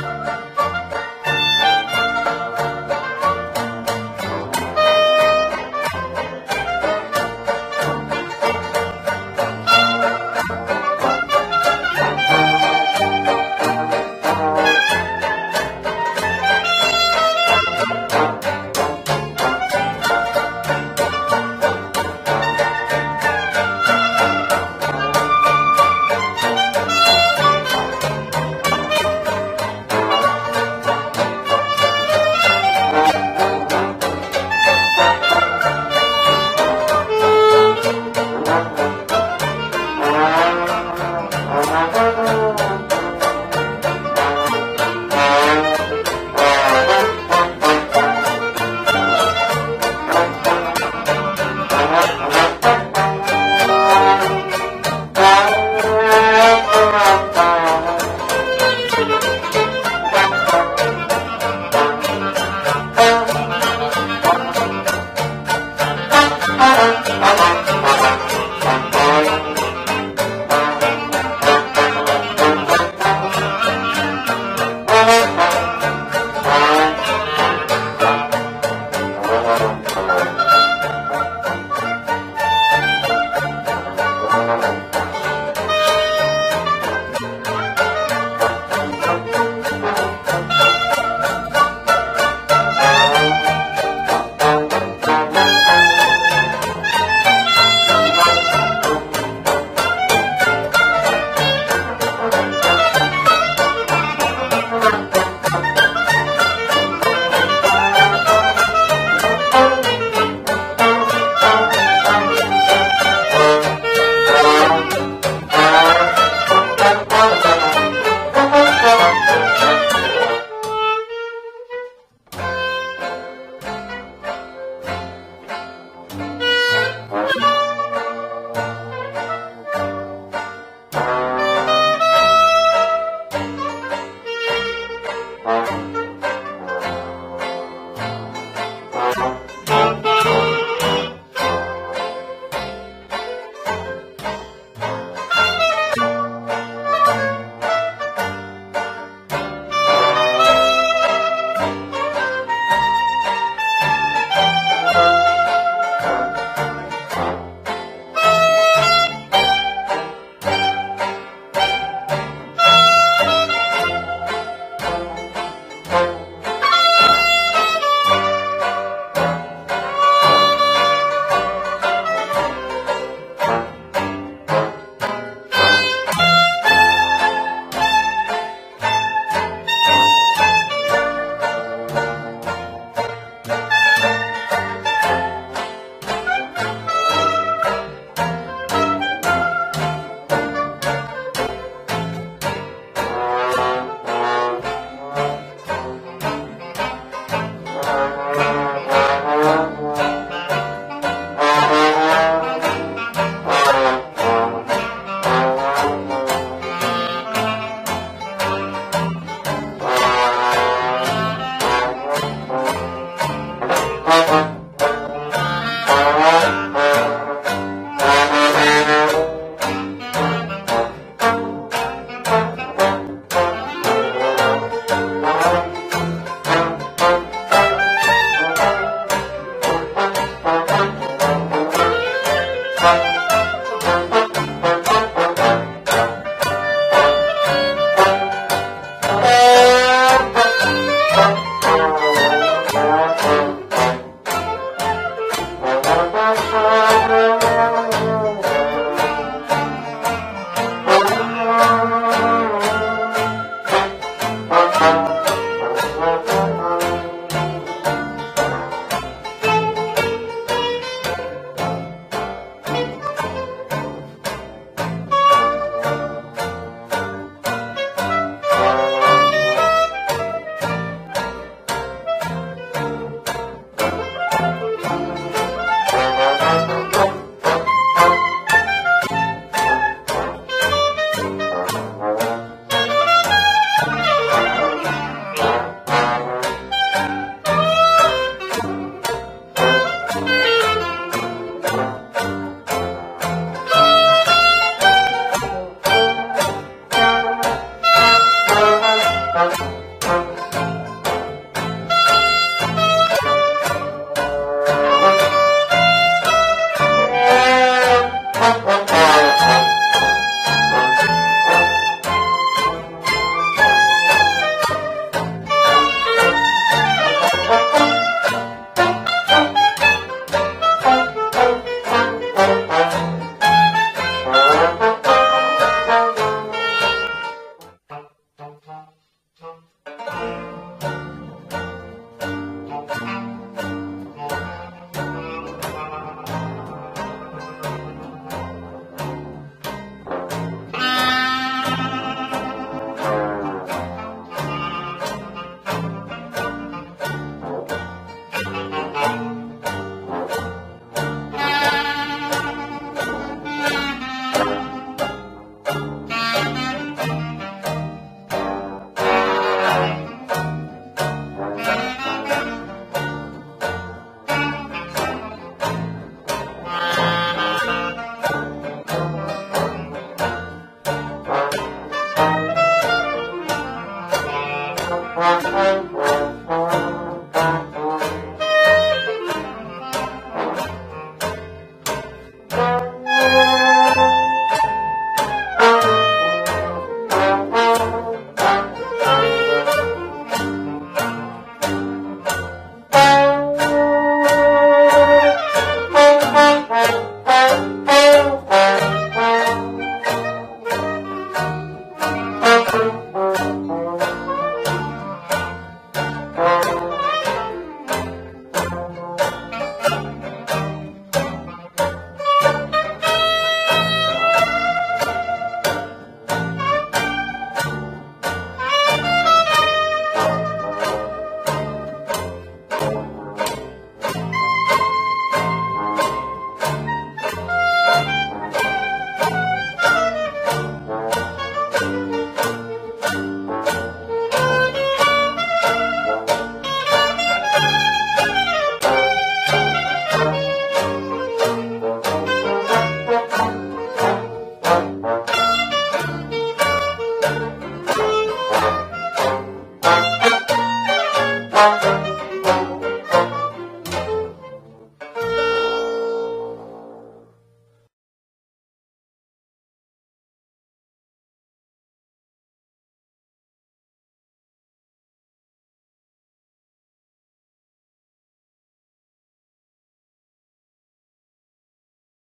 Música Thank you.